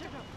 no, no.